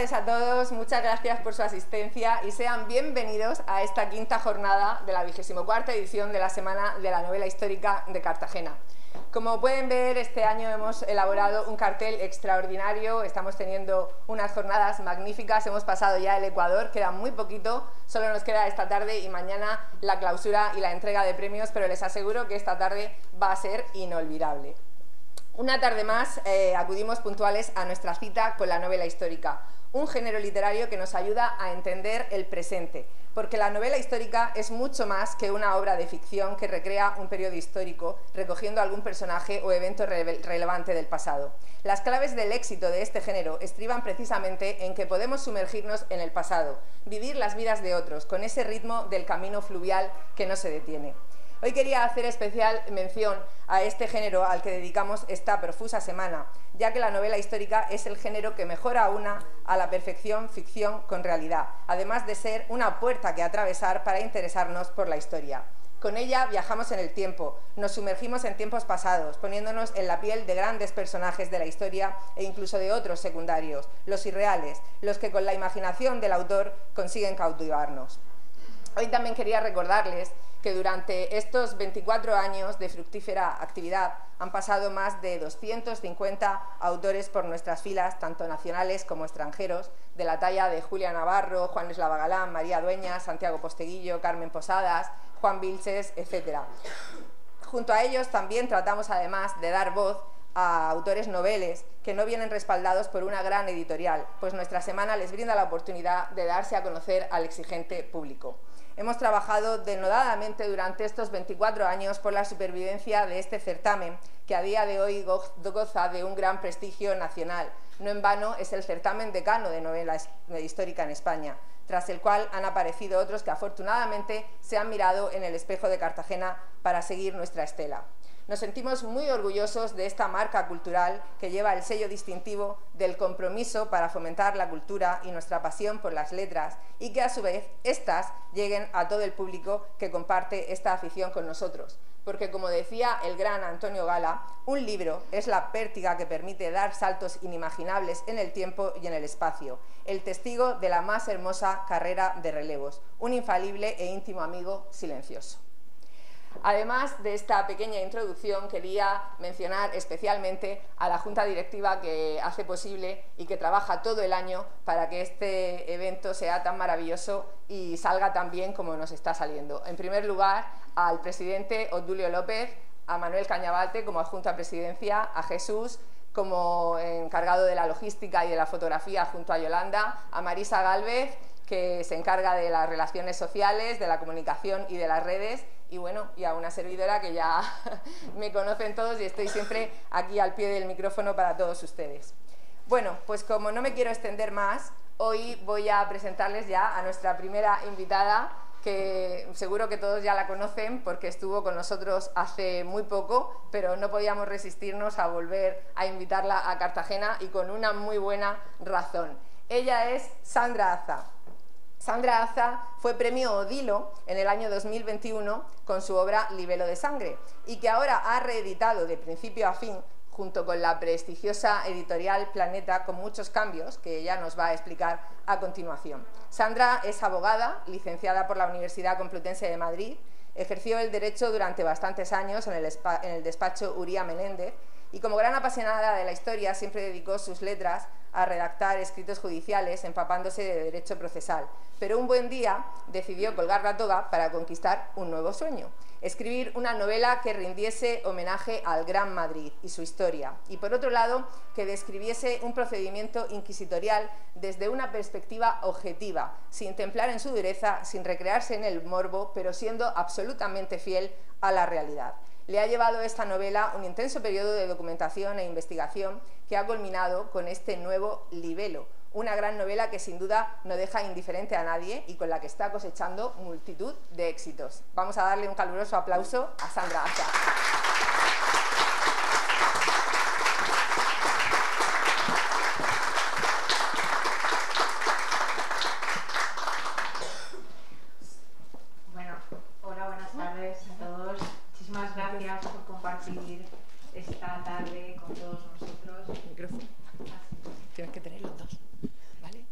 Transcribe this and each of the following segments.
Tardes a todos, muchas gracias por su asistencia y sean bienvenidos a esta quinta jornada de la vigésimo cuarta edición de la Semana de la Novela Histórica de Cartagena. Como pueden ver, este año hemos elaborado un cartel extraordinario, estamos teniendo unas jornadas magníficas, hemos pasado ya el Ecuador, queda muy poquito, solo nos queda esta tarde y mañana la clausura y la entrega de premios, pero les aseguro que esta tarde va a ser inolvidable. Una tarde más eh, acudimos puntuales a nuestra cita con la novela histórica, un género literario que nos ayuda a entender el presente, porque la novela histórica es mucho más que una obra de ficción que recrea un periodo histórico recogiendo algún personaje o evento relevante del pasado. Las claves del éxito de este género estriban precisamente en que podemos sumergirnos en el pasado, vivir las vidas de otros, con ese ritmo del camino fluvial que no se detiene. Hoy quería hacer especial mención a este género al que dedicamos esta profusa semana, ya que la novela histórica es el género que mejor aúna a la perfección ficción con realidad, además de ser una puerta que atravesar para interesarnos por la historia. Con ella viajamos en el tiempo, nos sumergimos en tiempos pasados, poniéndonos en la piel de grandes personajes de la historia e incluso de otros secundarios, los irreales, los que con la imaginación del autor consiguen cautivarnos. Hoy también quería recordarles que durante estos 24 años de fructífera actividad han pasado más de 250 autores por nuestras filas, tanto nacionales como extranjeros, de la talla de Julia Navarro, Juan Eslava Galán, María Dueña, Santiago Posteguillo, Carmen Posadas, Juan Vilches, etc. Junto a ellos también tratamos además de dar voz a autores noveles que no vienen respaldados por una gran editorial, pues nuestra semana les brinda la oportunidad de darse a conocer al exigente público. Hemos trabajado denodadamente durante estos 24 años por la supervivencia de este certamen, que a día de hoy goza de un gran prestigio nacional. No en vano es el certamen decano de novela histórica en España, tras el cual han aparecido otros que afortunadamente se han mirado en el espejo de Cartagena para seguir nuestra estela. Nos sentimos muy orgullosos de esta marca cultural que lleva el sello distintivo del compromiso para fomentar la cultura y nuestra pasión por las letras y que a su vez éstas lleguen a todo el público que comparte esta afición con nosotros. Porque como decía el gran Antonio Gala, un libro es la pértiga que permite dar saltos inimaginables en el tiempo y en el espacio, el testigo de la más hermosa carrera de relevos, un infalible e íntimo amigo silencioso. Además de esta pequeña introducción, quería mencionar especialmente a la Junta Directiva que hace posible y que trabaja todo el año para que este evento sea tan maravilloso y salga tan bien como nos está saliendo. En primer lugar, al presidente Odulio López, a Manuel Cañabate como adjunta a presidencia, a Jesús como encargado de la logística y de la fotografía junto a Yolanda, a Marisa Galvez, que se encarga de las relaciones sociales, de la comunicación y de las redes, y bueno, y a una servidora que ya me conocen todos y estoy siempre aquí al pie del micrófono para todos ustedes. Bueno, pues como no me quiero extender más, hoy voy a presentarles ya a nuestra primera invitada, que seguro que todos ya la conocen porque estuvo con nosotros hace muy poco, pero no podíamos resistirnos a volver a invitarla a Cartagena y con una muy buena razón. Ella es Sandra Aza. Sandra Aza fue premio Odilo en el año 2021 con su obra Libelo de Sangre y que ahora ha reeditado de principio a fin junto con la prestigiosa editorial Planeta con muchos cambios que ella nos va a explicar a continuación. Sandra es abogada, licenciada por la Universidad Complutense de Madrid, ejerció el derecho durante bastantes años en el, despacho Uría Menéndez y como gran apasionada de la historia siempre dedicó sus letras a redactar escritos judiciales empapándose de derecho procesal, pero un buen día decidió colgar la toga para conquistar un nuevo sueño, escribir una novela que rindiese homenaje al Gran Madrid y su historia, y por otro lado, que describiese un procedimiento inquisitorial desde una perspectiva objetiva, sin templar en su dureza, sin recrearse en el morbo, pero siendo absolutamente fiel a la realidad le ha llevado esta novela un intenso periodo de documentación e investigación que ha culminado con este nuevo libelo, una gran novela que sin duda no deja indiferente a nadie y con la que está cosechando multitud de éxitos. Vamos a darle un caluroso aplauso a Sandra esta tarde con todos nosotros. Micrófono. Tienes que tener los dos. ¿Vale?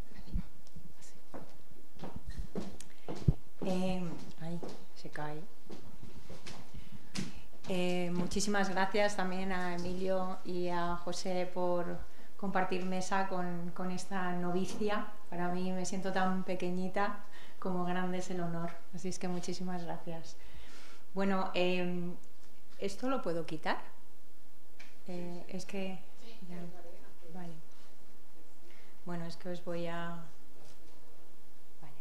Muchísimas gracias también a Emilio y a José por compartir mesa con, con, esta novicia. Para mí me siento tan pequeñita como grande es el honor. Así es que muchísimas gracias. Bueno, eh, ¿esto lo puedo quitar? Eh, es que... Ya, vale. Bueno, es que os voy a... Vale.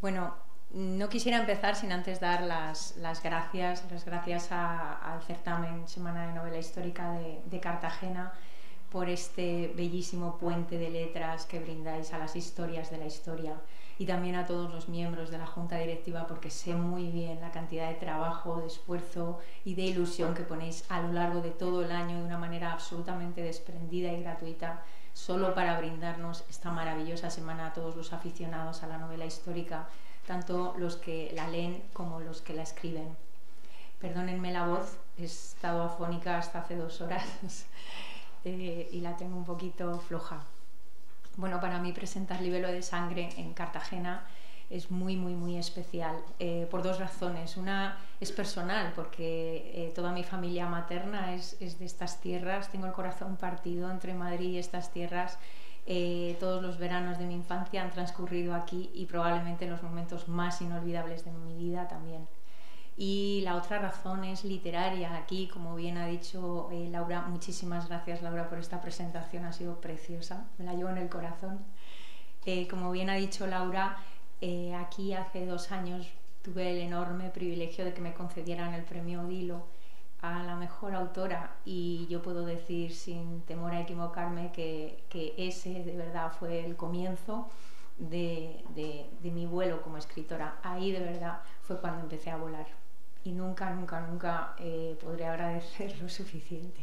Bueno, no quisiera empezar sin antes dar las, gracias, las gracias al certamen Semana de Novela Histórica de, Cartagena por este bellísimo puente de letras que brindáis a las historias de la historia y también a todos los miembros de la Junta Directiva porque sé muy bien la cantidad de trabajo, de esfuerzo y de ilusión que ponéis a lo largo de todo el año de una manera absolutamente desprendida y gratuita solo para brindarnos esta maravillosa semana a todos los aficionados a la novela histórica tanto los que la leen como los que la escriben. Perdónenme la voz, he estado afónica hasta hace dos horas eh, y la tengo un poquito floja. Bueno, para mí presentar Libelo de Sangre en Cartagena es muy, muy, muy especial eh, por dos razones. Una es personal, porque eh, toda mi familia materna es, es, de estas tierras, tengo el corazón partido entre Madrid y estas tierras eh, todos los veranos de mi infancia han transcurrido aquí y probablemente los momentos más inolvidables de mi vida también. Y la otra razón es literaria. Aquí, como bien ha dicho eh, Laura, muchísimas gracias Laura por esta presentación, ha sido preciosa, me la llevo en el corazón. Eh, como bien ha dicho Laura, aquí hace dos años tuve el enorme privilegio de que me concedieran el premio Odilo a la mejor autora y yo puedo decir sin temor a equivocarme que, ese de verdad fue el comienzo de, de, mi vuelo como escritora. Ahí de verdad fue cuando empecé a volar y nunca, nunca, nunca eh, podré agradecer lo suficiente.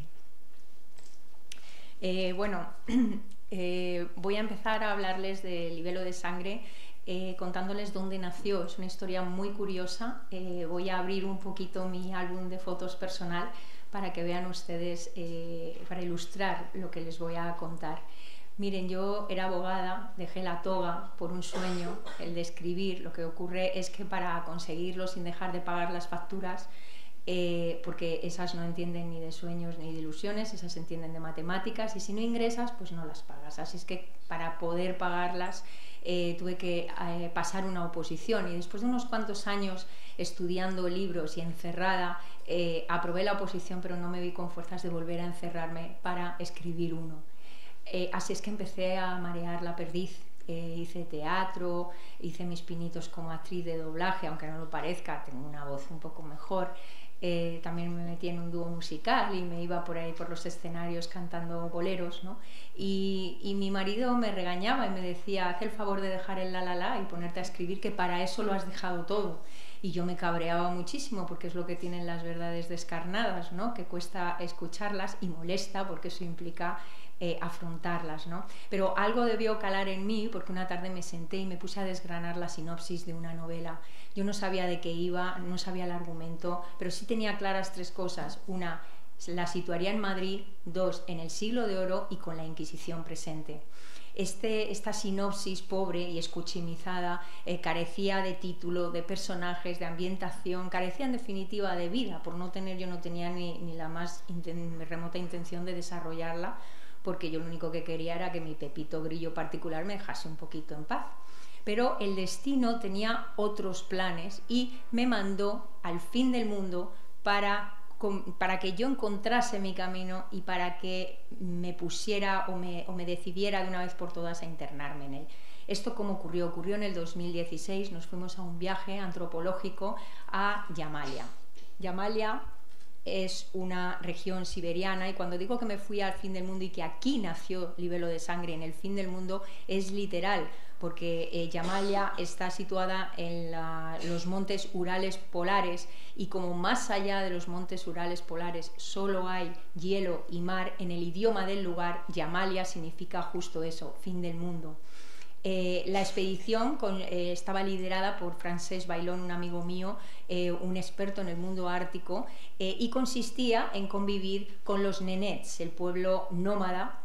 Eh, bueno, eh, voy a empezar a hablarles del libelo de sangre eh, contándoles dónde nació. Es una historia muy curiosa. Eh, voy a abrir un poquito mi álbum de fotos personal para que vean ustedes, eh, para ilustrar lo que les voy a contar. Miren, yo era abogada, dejé la toga por un sueño, el de escribir. Lo que ocurre es que para conseguirlo sin dejar de pagar las facturas, porque esas no entienden ni de sueños ni de ilusiones, esas entienden de matemáticas y si no ingresas, pues no las pagas. Así es que para poder pagarlas eh, tuve que eh, pasar una oposición y después de unos cuantos años estudiando libros y encerrada, eh, aprobé la oposición pero no me vi con fuerzas de volver a encerrarme para escribir uno. así es que empecé a marear la perdiz. hice teatro, hice mis pinitos como actriz de doblaje, aunque no lo parezca, tengo una voz un poco mejor. Eh, también me metí en un dúo musical y me iba por ahí por los escenarios cantando boleros, ¿no? Y, y, mi marido me regañaba y me decía, haz el favor de dejar el la la la y ponerte a escribir, que para eso lo has dejado todo. Y yo me cabreaba muchísimo porque es lo que tienen las verdades descarnadas, ¿no? Que cuesta escucharlas y molesta porque eso implica eh, afrontarlas, ¿no? Pero algo debió calar en mí porque una tarde me senté y me puse a desgranar la sinopsis de una novela. Yo no sabía de qué iba, no sabía el argumento, pero sí tenía claras tres cosas. Una, la situaría en Madrid, dos, en el siglo de oro y con la Inquisición presente. Este, esta sinopsis pobre y escuchimizada eh, carecía de título, de personajes, de ambientación, carecía en definitiva de vida, por no tener, yo no tenía ni, ni la más remota intención de desarrollarla, porque yo lo único que quería era que mi Pepito Grillo particular me dejase un poquito en paz. Pero el destino tenía otros planes y me mandó al fin del mundo para, para que yo encontrase mi camino y para que me pusiera o me, o me decidiera de una vez por todas a internarme en él. ¿Esto cómo ocurrió? Ocurrió en el 2016, nos fuimos a un viaje antropológico a Yamalia. Yamalia es una región siberiana y cuando digo que me fui al fin del mundo y que aquí nació Libelo de Sangre en el fin del mundo es literal porque eh, Yamalia está situada en los montes Urales polares y como más allá de los montes Urales polares solo hay hielo y mar, en el idioma del lugar Yamalia significa justo eso, fin del mundo. Eh, la expedición eh, estaba liderada por Francesc Bailón, un amigo mío, eh, un experto en el mundo ártico, y consistía en convivir con los nenets, el pueblo nómada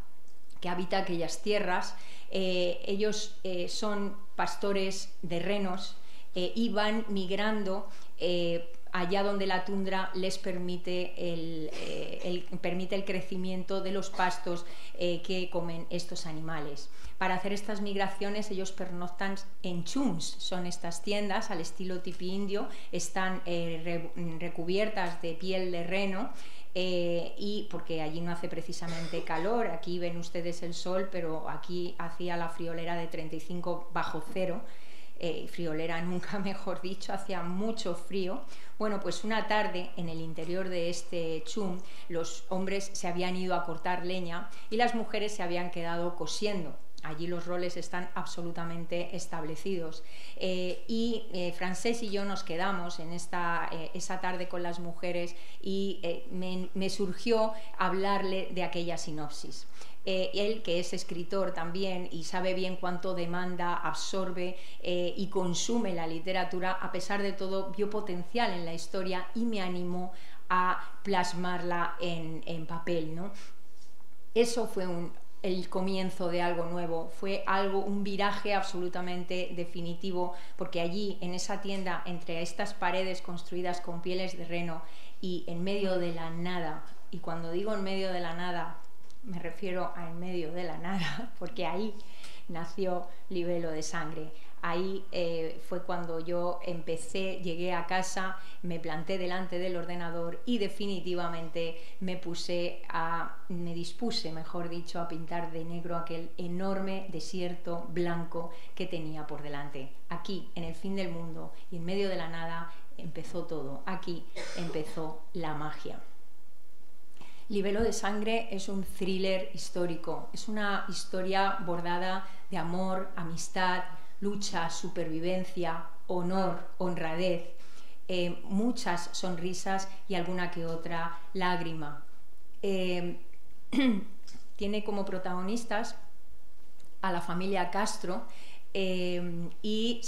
que habita aquellas tierras. ellos son pastores de renos y van migrando allá donde la tundra les permite el, permite el crecimiento de los pastos que comen estos animales. Para hacer estas migraciones ellos pernoctan en chums, son estas tiendas al estilo tipi indio, están eh, recubiertas de piel de reno y porque allí no hace precisamente calor, aquí ven ustedes el sol, pero aquí hacía la friolera de 35 bajo cero, eh, friolera nunca mejor dicho, hacía mucho frío. Bueno, pues una tarde en el interior de este chum los hombres se habían ido a cortar leña y las mujeres se habían quedado cosiendo. Allí los roles están absolutamente establecidos. Eh, y eh, Francés y yo nos quedamos en esta, esa tarde con las mujeres y me, me surgió hablarle de aquella sinopsis. Eh, él que es escritor también y sabe bien cuánto demanda, absorbe eh, y consume la literatura, a pesar de todo vio potencial en la historia y me animó a plasmarla en, papel. ¿no? Eso fue el comienzo de algo nuevo, fue algo, un viraje absolutamente definitivo, porque allí, en esa tienda, entre estas paredes construidas con pieles de reno y en medio de la nada, y cuando digo en medio de la nada, me refiero a en medio de la nada, porque ahí nació Libelo de Sangre. Ahí eh, fue cuando yo empecé, llegué a casa, me planté delante del ordenador y definitivamente me puse a, me dispuse, mejor dicho, a pintar de negro aquel enorme desierto blanco que tenía por delante. Aquí, en el fin del mundo y en medio de la nada, empezó todo. Aquí empezó la magia. Libelo de Sangre es un thriller histórico, es una historia bordada de amor, amistad, lucha, supervivencia, honor, honradez, eh, muchas sonrisas y alguna que otra lágrima. Eh, tiene como protagonistas a la familia Castro, Em, y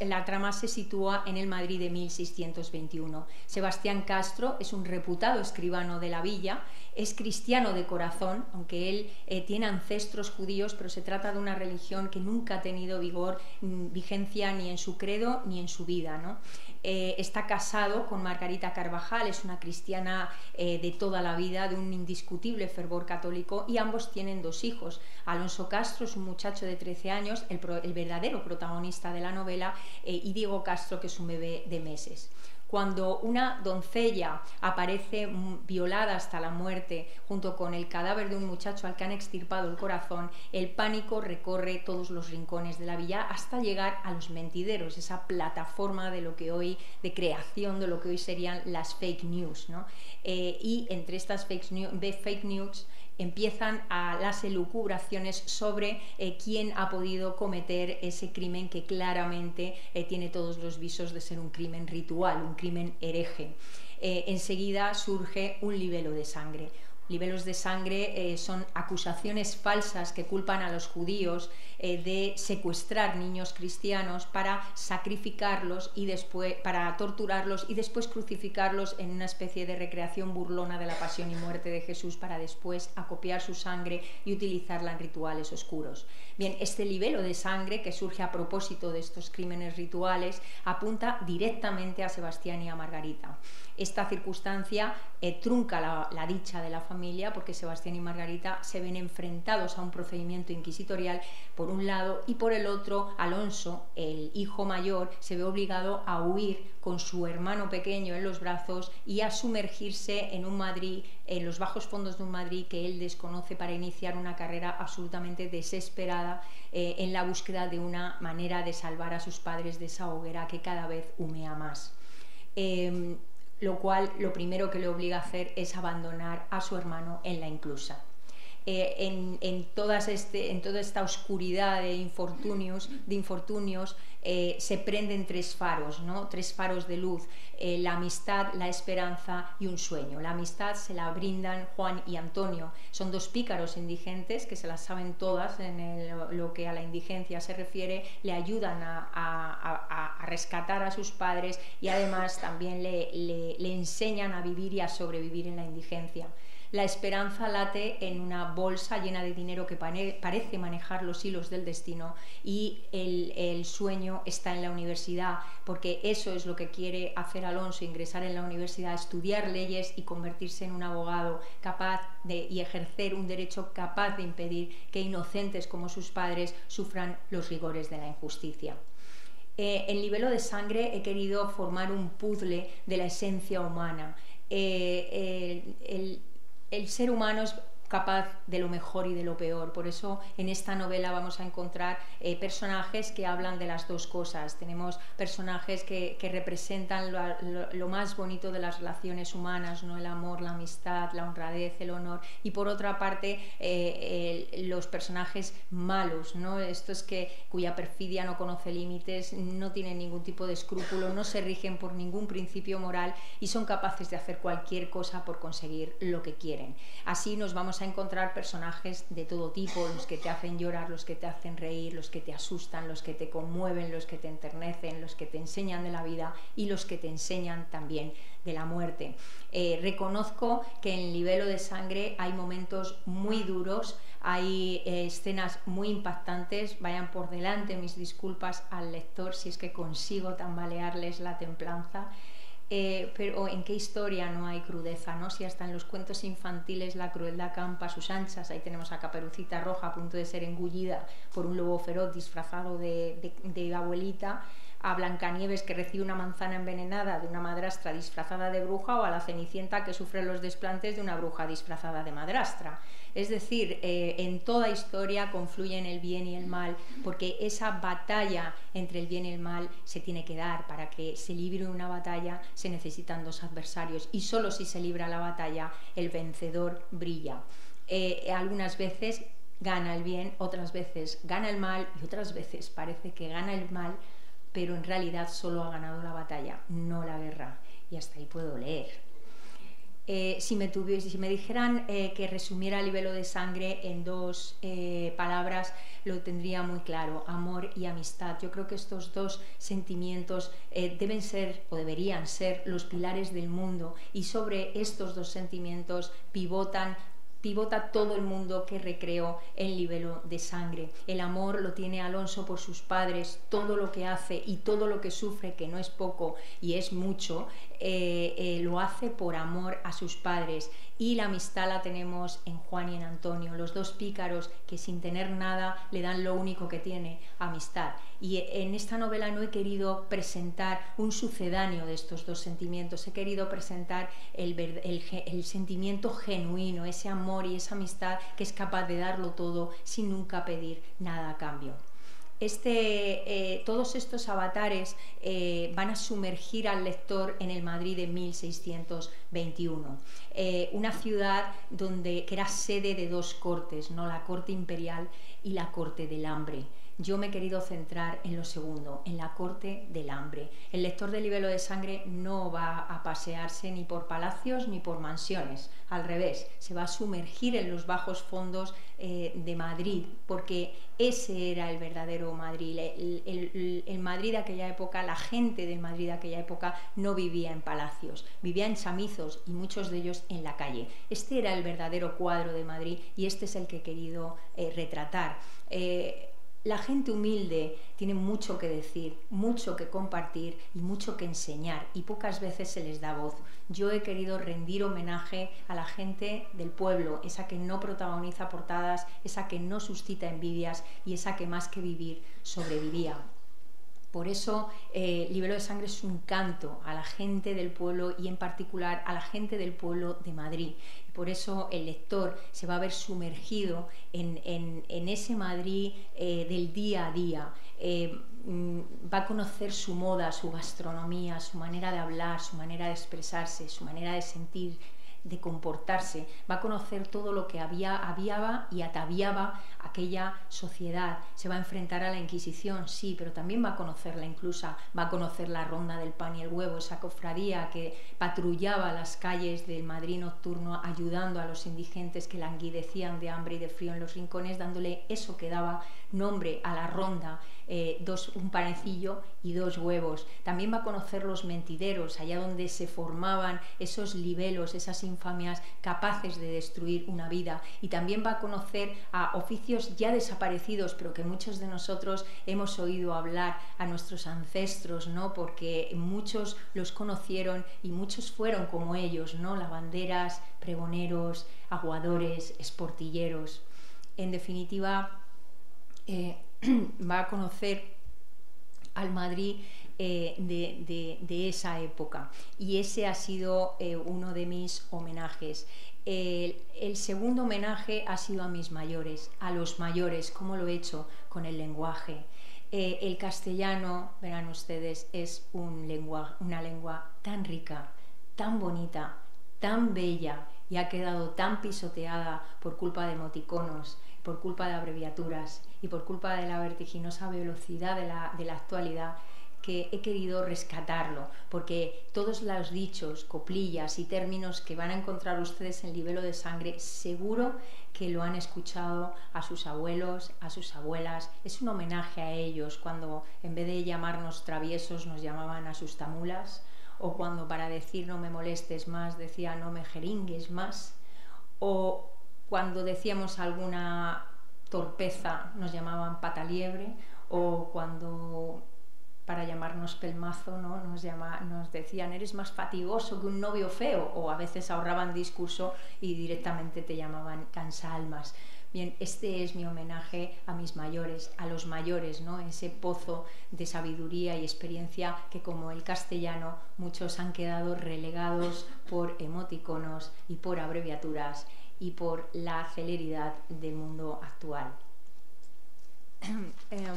la trama se sitúa en el Madrid de 1621. Sebastián Castro es un reputado escribano de la villa, es cristiano de corazón, aunque él eh, tiene ancestros judíos, pero se trata de una religión que nunca ha tenido vigor, mm, vigencia ni en su credo ni en su vida. ¿no? Eh, está casado con Margarita Carvajal, es una cristiana eh, de toda la vida, de un indiscutible fervor católico, y ambos tienen dos hijos. Alonso Castro es un muchacho de 13 años, el, verdadero protagonista de la novela, eh, y Diego Castro, que es un bebé de meses cuando una doncella aparece violada hasta la muerte junto con el cadáver de un muchacho al que han extirpado el corazón, el pánico recorre todos los rincones de la villa hasta llegar a los mentideros, esa plataforma de lo que hoy, de creación de lo que hoy serían las fake news. Eh, y entre estas fake news empiezan las elucubraciones sobre eh, quién ha podido cometer ese crimen que claramente eh, tiene todos los visos de ser un crimen ritual, un crimen hereje. Eh, enseguida surge un libelo de sangre. Libelos de sangre son acusaciones falsas que culpan a los judíos eh, de secuestrar niños cristianos para sacrificarlos y después para torturarlos y después crucificarlos en una especie de recreación burlona de la pasión y muerte de Jesús para después acopiar su sangre y utilizarla en rituales oscuros. Bien, este libelo de sangre que surge a propósito de estos crímenes rituales apunta directamente a Sebastián y a Margarita. Esta circunstancia eh, trunca la, dicha de la familia porque Sebastián y Margarita se ven enfrentados a un procedimiento inquisitorial por un lado y por el otro Alonso, el hijo mayor, se ve obligado a huir con su hermano pequeño en los brazos y a sumergirse en un Madrid, en los bajos fondos de un Madrid que él desconoce para iniciar una carrera absolutamente desesperada eh, en la búsqueda de una manera de salvar a sus padres de esa hoguera que cada vez humea más. Em, lo cual lo primero que le obliga a hacer es abandonar a su hermano en la inclusa. Eh, en, en, todas este, en toda esta oscuridad de infortunios, de infortunios eh, se prenden tres faros, ¿no? tres faros de luz, eh, la amistad, la esperanza y un sueño. La amistad se la brindan Juan y Antonio, son dos pícaros indigentes que se las saben todas en lo que a la indigencia se refiere, le ayudan a, a, rescatar a sus padres y además también le, le enseñan a vivir y a sobrevivir en la indigencia. La esperanza late en una bolsa llena de dinero que parece manejar los hilos del destino y el, sueño está en la universidad, porque eso es lo que quiere hacer Alonso, ingresar en la universidad, estudiar leyes y convertirse en un abogado capaz de, y ejercer un derecho capaz de impedir que inocentes como sus padres sufran los rigores de la injusticia. Eh, en Libelo de Sangre he querido formar un puzzle de la esencia humana. Eh, ser humano es capaz de lo mejor y de lo peor. Por eso en esta novela vamos a encontrar eh, personajes que hablan de las dos cosas. Tenemos personajes que, representan lo, más bonito de las relaciones humanas, ¿no? el amor, la amistad, la honradez, el honor. Y por otra parte, eh, los personajes malos, ¿no? estos que, cuya perfidia no conoce límites, no tienen ningún tipo de escrúpulo, no se rigen por ningún principio moral y son capaces de hacer cualquier cosa por conseguir lo que quieren. Así nos vamos a encontrar personajes de todo tipo, los que te hacen llorar, los que te hacen reír, los que te asustan, los que te conmueven, los que te enternecen, los que te enseñan de la vida y los que te enseñan también de la muerte. Eh, reconozco que en Libelo de Sangre hay momentos muy duros, hay eh, escenas muy impactantes, vayan por delante mis disculpas al lector si es que consigo tambalearles la templanza. Eh, pero en qué historia no hay crudeza, ¿no? Si hasta en los cuentos infantiles la crueldad campa a sus anchas, ahí tenemos a Caperucita Roja a punto de ser engullida por un lobo feroz disfrazado de, de abuelita, a Blancanieves que recibe una manzana envenenada de una madrastra disfrazada de bruja o a la Cenicienta que sufre los desplantes de una bruja disfrazada de madrastra. Es decir, eh, en toda historia confluyen el bien y el mal, porque esa batalla entre el bien y el mal se tiene que dar. Para que se libre una batalla se necesitan dos adversarios y solo si se libra la batalla el vencedor brilla. Eh, algunas veces gana el bien, otras veces gana el mal y otras veces parece que gana el mal pero en realidad solo ha ganado la batalla, no la guerra. Y hasta ahí puedo leer. Eh, si, me si me dijeran eh, que resumiera el libelo de sangre en dos eh, palabras, lo tendría muy claro, amor y amistad. Yo creo que estos dos sentimientos deben ser o deberían ser los pilares del mundo y sobre estos dos sentimientos pivotan pivota todo el mundo que recreó el libelo de sangre. El amor lo tiene Alonso por sus padres, todo lo que hace y todo lo que sufre, que no es poco y es mucho, eh, eh, lo hace por amor a sus padres. Y la amistad la tenemos en Juan y en Antonio, los dos pícaros que sin tener nada le dan lo único que tiene, amistad. Y en esta novela no he querido presentar un sucedáneo de estos dos sentimientos, he querido presentar el, el sentimiento genuino, ese amor y esa amistad que es capaz de darlo todo sin nunca pedir nada a cambio. Este, eh, todos estos avatares eh, van a sumergir al lector en el Madrid de 1621, eh, una ciudad donde, que era sede de dos cortes, ¿no? la corte imperial y la corte del hambre. Yo me he querido centrar en lo segundo, en la corte del hambre. El lector del libelo de sangre no va a pasearse ni por palacios ni por mansiones, al revés, se va a sumergir en los bajos fondos eh, de Madrid, porque ese era el verdadero Madrid. El, Madrid de aquella época, la gente del Madrid de aquella época no vivía en palacios, vivía en chamizos y muchos de ellos en la calle. Este era el verdadero cuadro de Madrid y este es el que he querido eh, retratar. Eh, la gente humilde tiene mucho que decir, mucho que compartir y mucho que enseñar y pocas veces se les da voz. Yo he querido rendir homenaje a la gente del pueblo, esa que no protagoniza portadas, esa que no suscita envidias y esa que más que vivir sobrevivía. Por eso, eh, de Sangre es un canto a la gente del pueblo y en particular a la gente del pueblo de Madrid. Por eso el lector se va a ver sumergido en, ese Madrid eh, del día a día. Eh, mm, va a conocer su moda, su gastronomía, su manera de hablar, su manera de expresarse, su manera de sentir, de comportarse, va a conocer todo lo que había, aviaba y ataviaba aquella sociedad, se va a enfrentar a la Inquisición, sí, pero también va a conocer la inclusa, va a conocer la ronda del pan y el huevo, esa cofradía que patrullaba las calles del Madrid nocturno ayudando a los indigentes que languidecían de hambre y de frío en los rincones, dándole eso que daba nombre a la ronda, eh, dos, un panecillo y dos huevos. También va a conocer los mentideros, allá donde se formaban esos libelos, esas infamias capaces de destruir una vida y también va a conocer a oficios ya desaparecidos, pero que muchos de nosotros hemos oído hablar a nuestros ancestros, ¿no? Porque muchos los conocieron y muchos fueron como ellos, ¿no? Lavanderas, pregoneros, aguadores, esportilleros. En definitiva, eh, va a conocer al Madrid eh, de, esa época y ese ha sido eh, uno de mis homenajes. El, segundo homenaje ha sido a mis mayores, a los mayores, como lo he hecho con el lenguaje. el castellano, verán ustedes, es un una lengua tan rica, tan bonita, tan bella y ha quedado tan pisoteada por culpa de emoticonos, por culpa de abreviaturas y por culpa de la vertiginosa velocidad de la, de la actualidad que he querido rescatarlo, porque todos los dichos, coplillas y términos que van a encontrar ustedes en el libelo de sangre, seguro que lo han escuchado a sus abuelos, a sus abuelas. Es un homenaje a ellos cuando en vez de llamarnos traviesos nos llamaban a sus tamulas, o cuando para decir no me molestes más decía no me jeringues más, o cuando decíamos alguna torpeza nos llamaban pataliebre, o cuando para llamarnos pelmazo, ¿no? nos, decían, eres más fatigoso que un novio feo, o a veces ahorraban discurso y directamente te llamaban cansalmas. Bien, este es mi homenaje a mis mayores, a los mayores, ¿no? ese pozo de sabiduría y experiencia que como el castellano muchos han quedado relegados por emoticonos y por abreviaturas y por la celeridad del mundo actual. Em,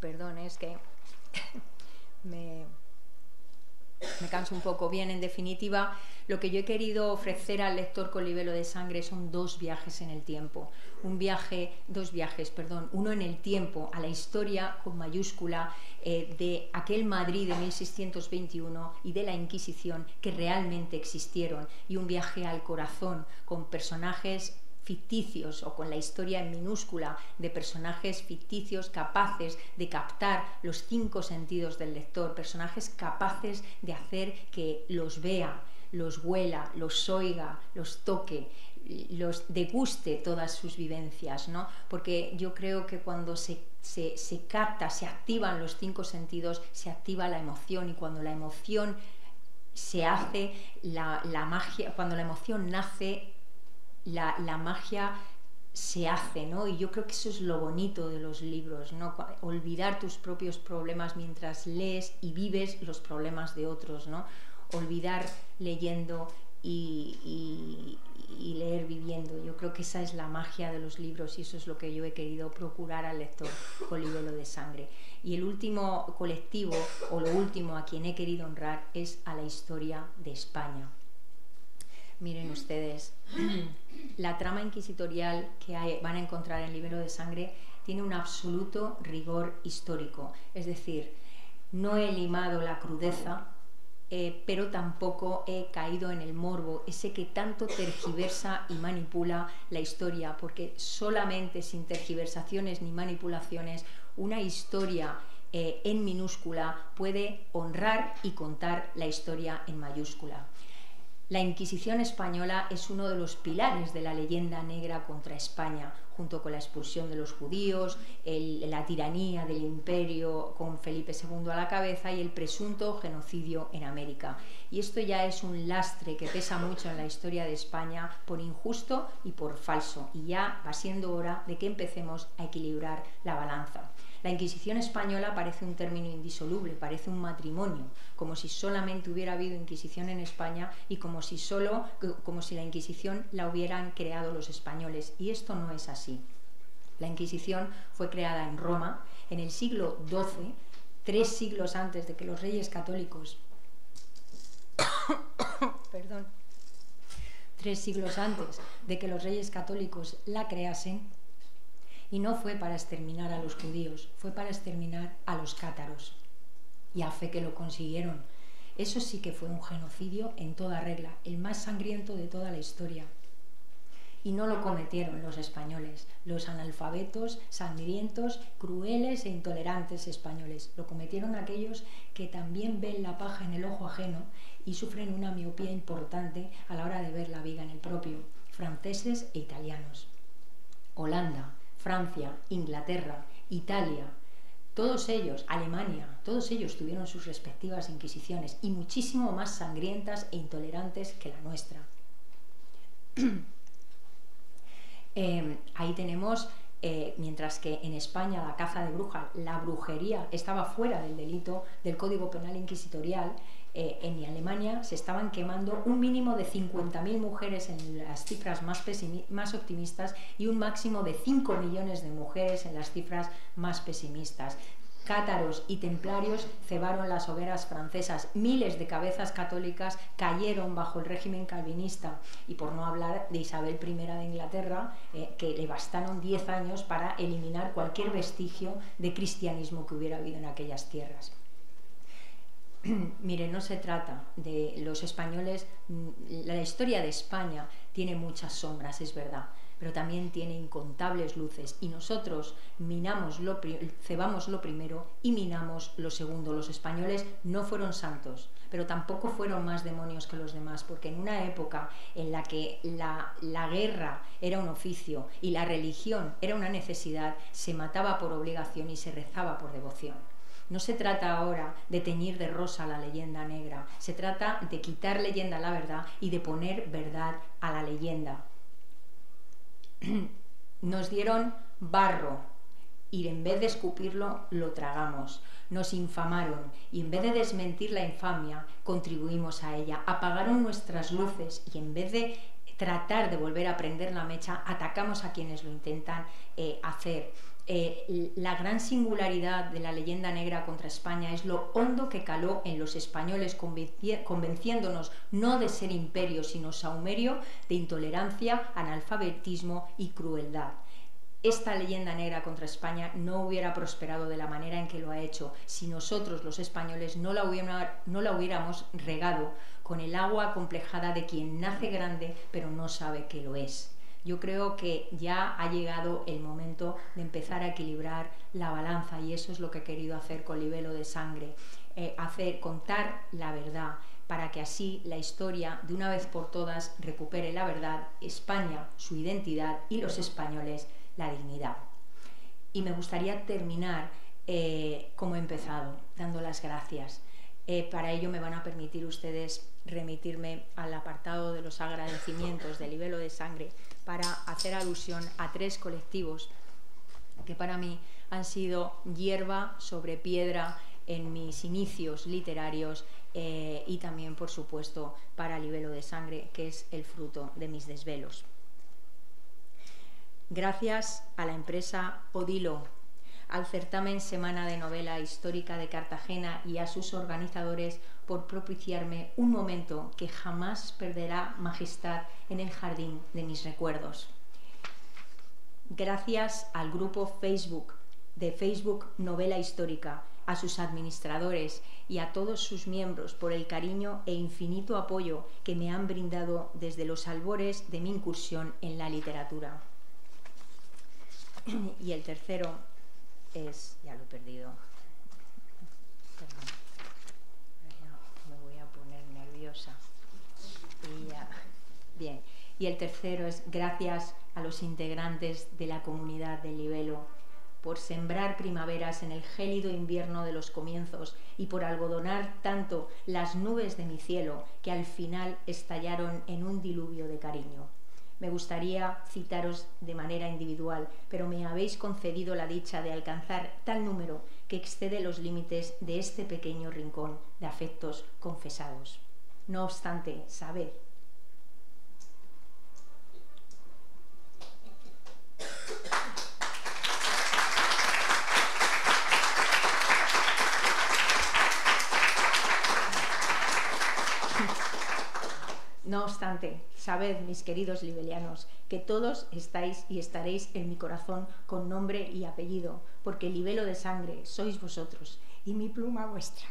perdón, es que me, me canso un poco. Bien, en definitiva, lo que yo he querido ofrecer al lector con libelo de sangre son dos viajes en el tiempo. Un viaje, dos viajes, perdón, uno en el tiempo, a la historia con mayúscula eh, de aquel Madrid de 1621 y de la Inquisición que realmente existieron, y un viaje al corazón con personajes ficticios o con la historia en minúscula de personajes ficticios capaces de captar los cinco sentidos del lector, personajes capaces de hacer que los vea, los huela, los oiga, los toque, los deguste todas sus vivencias, ¿no? Porque yo creo que cuando se, se, capta, se activan los cinco sentidos, se activa la emoción y cuando la emoción se hace, la, la magia, cuando la emoción nace, la, magia se hace, ¿no? Y yo creo que eso es lo bonito de los libros, ¿no? Olvidar tus propios problemas mientras lees y vives los problemas de otros, ¿no? Olvidar leyendo y, leer viviendo. Yo creo que esa es la magia de los libros y eso es lo que yo he querido procurar al lector con Libro de Sangre. Y el último colectivo, o lo último a quien he querido honrar, es a la historia de España. Miren ustedes, la trama inquisitorial que van a encontrar en el libro de sangre tiene un absoluto rigor histórico. Es decir, no he limado la crudeza, eh, pero tampoco he caído en el morbo, ese que tanto tergiversa y manipula la historia, porque solamente sin tergiversaciones ni manipulaciones una historia eh, en minúscula puede honrar y contar la historia en mayúscula. La Inquisición española es uno de los pilares de la leyenda negra contra España, junto con la expulsión de los judíos, la tiranía del imperio con Felipe II a la cabeza y el presunto genocidio en América. Y esto ya es un lastre que pesa mucho en la historia de España por injusto y por falso. Y ya va siendo hora de que empecemos a equilibrar la balanza. La Inquisición española parece un término indisoluble, parece un matrimonio, como si solamente hubiera habido Inquisición en España y como si solo, como si la Inquisición la hubieran creado los españoles. Y esto no es así. La Inquisición fue creada en Roma en el siglo XII, tres siglos antes de que los reyes católicos, perdón, tres siglos antes de que los reyes católicos la creasen, y no fue para exterminar a los judíos, fue para exterminar a los cátaros. Y a fe que lo consiguieron. Eso sí que fue un genocidio en toda regla, el más sangriento de toda la historia. Y no lo cometieron los españoles, los analfabetos, sangrientos, crueles e intolerantes españoles. Lo cometieron aquellos que también ven la paja en el ojo ajeno y sufren una miopía importante a la hora de ver la viga en el propio, franceses e italianos. Holanda, Francia, Inglaterra, Italia, todos ellos, Alemania, todos ellos tuvieron sus respectivas inquisiciones y muchísimo más sangrientas e intolerantes que la nuestra. Em, ahí tenemos, eh, mientras que en España la caza de brujas, la brujería estaba fuera del delito del Código Penal Inquisitorial, eh, en Alemania se estaban quemando un mínimo de 50.000 mujeres en las cifras más, optimistas y un máximo de 5 millones de mujeres en las cifras más pesimistas. Cátaros y templarios cebaron las hogueras francesas, miles de cabezas católicas cayeron bajo el régimen calvinista y por no hablar de Isabel I de Inglaterra, eh, que le bastaron 10 años para eliminar cualquier vestigio de cristianismo que hubiera habido en aquellas tierras. Mire, no se trata de los españoles, mm, la historia de España tiene muchas sombras, es verdad, pero también tiene incontables luces y nosotros minamos lo, cebamos lo primero y minamos lo segundo. Los españoles no fueron santos, pero tampoco fueron más demonios que los demás, porque en una época en la que la, la guerra era un oficio y la religión era una necesidad, se mataba por obligación y se rezaba por devoción. No se trata ahora de teñir de rosa la leyenda negra, se trata de quitar leyenda a la verdad y de poner verdad a la leyenda. Nos dieron barro y en vez de escupirlo lo tragamos. Nos infamaron y en vez de desmentir la infamia contribuimos a ella. Apagaron nuestras luces y en vez de tratar de volver a prender la mecha atacamos a quienes lo intentan eh, hacer eh, la gran singularidad de la leyenda negra contra España es lo hondo que caló en los españoles, convenciéndonos no de ser imperio, sino saumerio de intolerancia, analfabetismo y crueldad. Esta leyenda negra contra España no hubiera prosperado de la manera en que lo ha hecho si nosotros los españoles no la, no la hubiéramos regado con el agua complejada de quien nace grande pero no sabe que lo es yo creo que ya ha llegado el momento de empezar a equilibrar la balanza y eso es lo que he querido hacer con Libelo de Sangre, eh, hacer contar la verdad para que así la historia de una vez por todas recupere la verdad, España su identidad y los españoles la dignidad. Y me gustaría terminar eh, como he empezado, dando las gracias. Eh, para ello me van a permitir ustedes remitirme al apartado de los agradecimientos del libelo de sangre para hacer alusión a tres colectivos que para mí han sido hierba sobre piedra en mis inicios literarios eh, y también, por supuesto, para Libelo de Sangre, que es el fruto de mis desvelos. Gracias a la empresa Odilo, al certamen Semana de Novela Histórica de Cartagena y a sus organizadores por propiciarme un momento que jamás perderá majestad en el jardín de mis recuerdos. Gracias al grupo Facebook de Facebook Novela Histórica, a sus administradores y a todos sus miembros por el cariño e infinito apoyo que me han brindado desde los albores de mi incursión en la literatura. Y el tercero es, ya lo he perdido, Y el tercero es gracias a los integrantes de la comunidad del Libelo por sembrar primaveras en el gélido invierno de los comienzos y por algodonar tanto las nubes de mi cielo que al final estallaron en un diluvio de cariño. Me gustaría citaros de manera individual, pero me habéis concedido la dicha de alcanzar tal número que excede los límites de este pequeño rincón de afectos confesados. No obstante, sabed No obstante, sabed, mis queridos libelianos, que todos estáis y estaréis en mi corazón con nombre y apellido, porque libelo de sangre sois vosotros y mi pluma vuestra.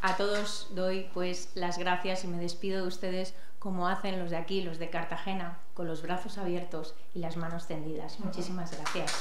A todos doy pues las gracias y me despido de ustedes como hacen los de aquí, los de Cartagena, con los brazos abiertos y las manos tendidas. Muchísimas gracias.